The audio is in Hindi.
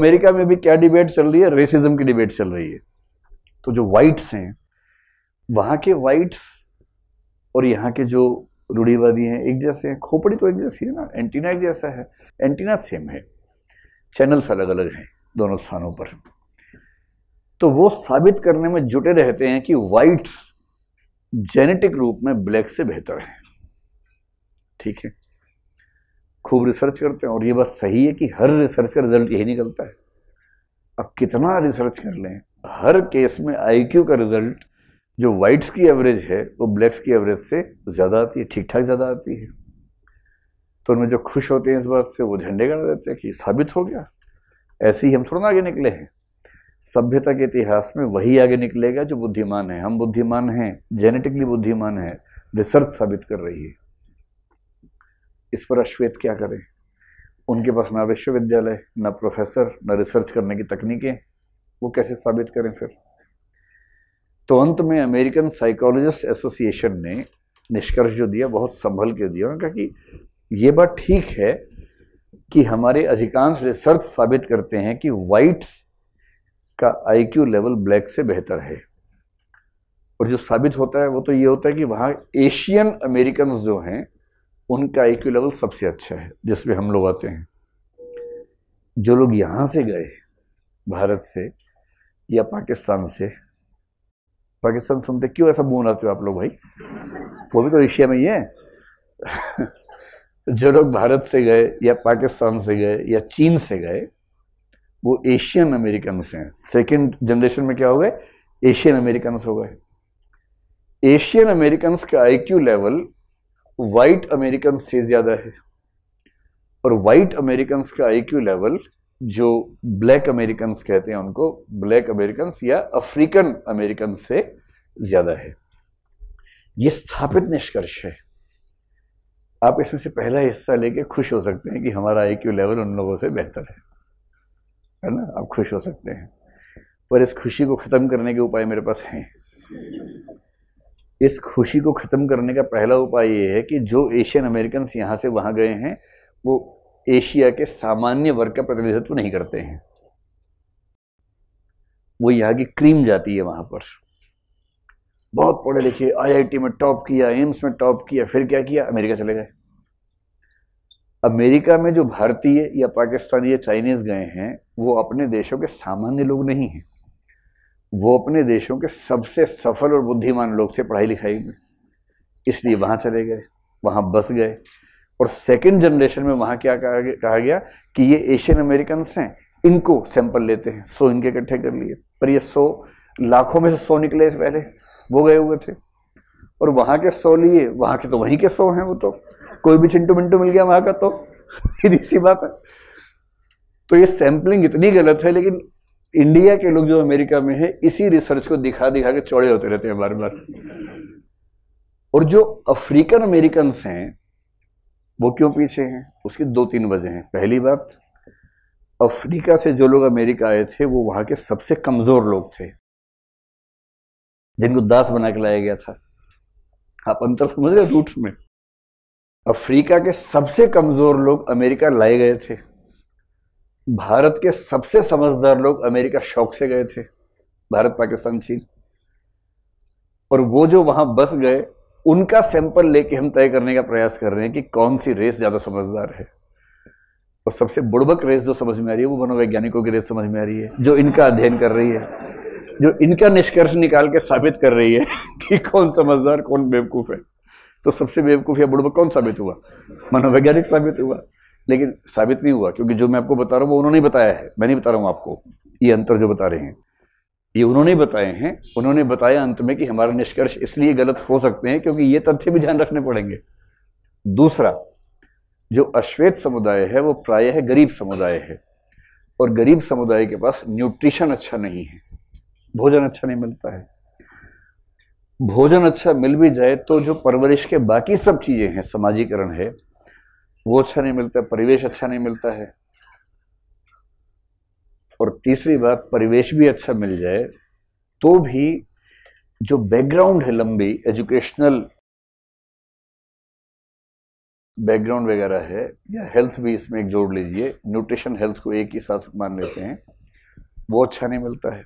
अमेरिका में भी क्या डिबेट चल रही है? रेसिज्म की डिबेट चल रही है। तो जो वाइट्स हैं, वहाँ के वाइट्स और यहाँ के जो रूढ़ीवादी हैं, एक जैसे हैं। खोपड़ी तो एक जैसी है ना, एंटीना एक जैसा है। एंटीना सेम है। चैनल्स अलग अलग हैं दोनों स्थानों पर। तो वो साबित करने में जुटे रहते हैं कि वाइट्स जेनेटिक रूप में ब्लैक से बेहतर है। ठीक है? खूब रिसर्च करते हैं और ये बात सही है कि हर रिसर्च का रिज़ल्ट यही निकलता है। अब कितना रिसर्च कर लें, हर केस में आईक्यू का रिज़ल्ट जो वाइट्स की एवरेज है, वो ब्लैक्स की एवरेज से ज़्यादा आती है ठीक ठाक ज़्यादा आती है। तो उनमें जो खुश होते हैं इस बात से, वो झंडे गाड़ देते हैं कि साबित हो गया। ऐसे ही हम थोड़ा ना आगे निकले हैं। सभ्यता के इतिहास में वही आगे निकलेगा जो बुद्धिमान है। हम बुद्धिमान हैं जेनेटिकली बुद्धिमान है रिसर्च साबित कर रही है। इस पर अश्वेत क्या करें? उनके पास ना विश्वविद्यालय, ना प्रोफेसर ना रिसर्च करने की तकनीकें, वो कैसे साबित करें फिर? तो अंत में अमेरिकन साइकोलॉजिस्ट एसोसिएशन ने निष्कर्ष जो दिया, बहुत संभल के दिया, उन्होंने कहा कि ये बात ठीक है कि हमारे अधिकांश रिसर्च साबित करते हैं कि वाइट्स का आईक्यू लेवल ब्लैक से बेहतर है। और जो साबित होता है, वो तो ये होता है कि वहाँ एशियन अमेरिकन जो हैं उनका आईक्यू लेवल सबसे अच्छा है जिसमें हम लोग आते हैं। जो लोग यहाँ से गए, भारत से या पाकिस्तान से, पाकिस्तान सुनते क्यों ऐसा बोल रहे हो आप लोग भाई? वो भी तो एशिया में ही है। जो लोग भारत से गए या पाकिस्तान से गए या चीन से गए, वो एशियन अमेरिकन से हैं। सेकेंड जनरेशन में क्या हो गए? एशियन अमेरिकन हो गए। एशियन अमेरिकन का आईक्यू लेवल वाइट अमेरिकन से ज़्यादा है। और वाइट अमेरिकन का आईक्यू लेवल जो ब्लैक अमेरिकन कहते हैं उनको ब्लैक अमेरिकन या अफ्रीकन अमेरिकन से ज़्यादा है। ये स्थापित निष्कर्ष है। आप इसमें से पहला हिस्सा लेके खुश हो सकते हैं कि हमारा आईक्यू लेवल उन लोगों से बेहतर है। है ना? आप खुश हो सकते हैं। पर इस खुशी को ख़त्म करने के उपाय मेरे पास हैं। इस खुशी को ख़त्म करने का पहला उपाय ये है कि जो एशियन अमेरिकन यहाँ से वहाँ गए हैं, वो एशिया के सामान्य वर्ग का प्रतिनिधित्व नहीं करते हैं। वो यहाँ की क्रीम जाती है वहाँ पर। बहुत पढ़े लिखे आईआईटी में टॉप किया एम्स में टॉप किया, फिर क्या किया? अमेरिका चले गए। अमेरिका में जो भारतीय या पाकिस्तानी या चाइनीज़ गए हैं, वो अपने देशों के सामान्य लोग नहीं हैं। वो अपने देशों के सबसे सफल और बुद्धिमान लोग थे पढ़ाई लिखाई में। इसलिए वहाँ चले गए वहाँ बस गए। और सेकेंड जनरेशन में वहाँ क्या कहा गया, कि ये एशियन अमेरिकन हैं इनको सैंपल लेते हैं सो इनके इकट्ठे कर लिए। पर ये सो लाखों में से सौ निकले इस पहले वो गए हुए थे। और वहाँ के सौ लिए वहाँ के तो वहीं के सौ हैं वो तो। कोई भी चिंटू मिंटू मिल गया वहाँ का तो। सी बात है। तो ये सैंपलिंग इतनी गलत है लेकिन इंडिया के लोग जो अमेरिका में है, इसी रिसर्च को दिखा दिखा के चौड़े होते रहते हैं बार बार और जो अफ्रीकन अमेरिकन हैं, वो क्यों पीछे हैं? उसकी दो तीन वजह हैं। पहली बात, अफ्रीका से जो लोग अमेरिका आए थे, वो वहाँ के सबसे कमज़ोर लोग थे। जिनको दास बना के लाया गया था। आप अंतर समझ रहे रूट्स में? अफ्रीका के सबसे कमज़ोर लोग अमेरिका लाए गए थे। भारत के सबसे समझदार लोग अमेरिका शौक से गए थे, भारत, पाकिस्तान, चीन। और वो जो वहाँ बस गए, उनका सैंपल लेके हम तय करने का प्रयास कर रहे हैं कि कौन सी रेस ज़्यादा समझदार है। और सबसे बुड़बक रेस जो समझ में आ रही है, वो मनोवैज्ञानिकों की रेस समझ में आ रही है, जो इनका अध्ययन कर रही है, जो इनका निष्कर्ष निकाल के साबित कर रही है कि कौन समझदार, कौन बेवकूफ़ है। तो सबसे बेवकूफ़ या बुड़बक कौन साबित हुआ? मनोवैज्ञानिक साबित हुआ। लेकिन साबित नहीं हुआ, क्योंकि जो मैं आपको बता रहा हूँ, वो उन्होंने बताया है। मैं नहीं बता रहा हूँ आपको, ये अंतर जो बता रहे हैं। ये उन्होंने बताए हैं, उन्होंने बताया अंत में कि हमारा निष्कर्ष इसलिए गलत हो सकते हैं, क्योंकि ये तथ्य भी ध्यान रखने पड़ेंगे। दूसरा, जो अश्वेत समुदाय है, वो प्रायः गरीब समुदाय है, और गरीब समुदाय के पास न्यूट्रिशन अच्छा नहीं है, भोजन अच्छा नहीं मिलता है। भोजन अच्छा मिल भी जाए तो जो परवरिश के बाकी सब चीज़ें हैं, समाजीकरण है वो अच्छा नहीं मिलता, परिवेश अच्छा नहीं मिलता है। और तीसरी बात, परिवेश भी अच्छा मिल जाए तो भी जो बैकग्राउंड है लंबी एजुकेशनल बैकग्राउंड वगैरह है, या हेल्थ भी इसमें एक जोड़ लीजिए न्यूट्रिशन हेल्थ को एक ही साथ मान लेते हैं, वो अच्छा नहीं मिलता है।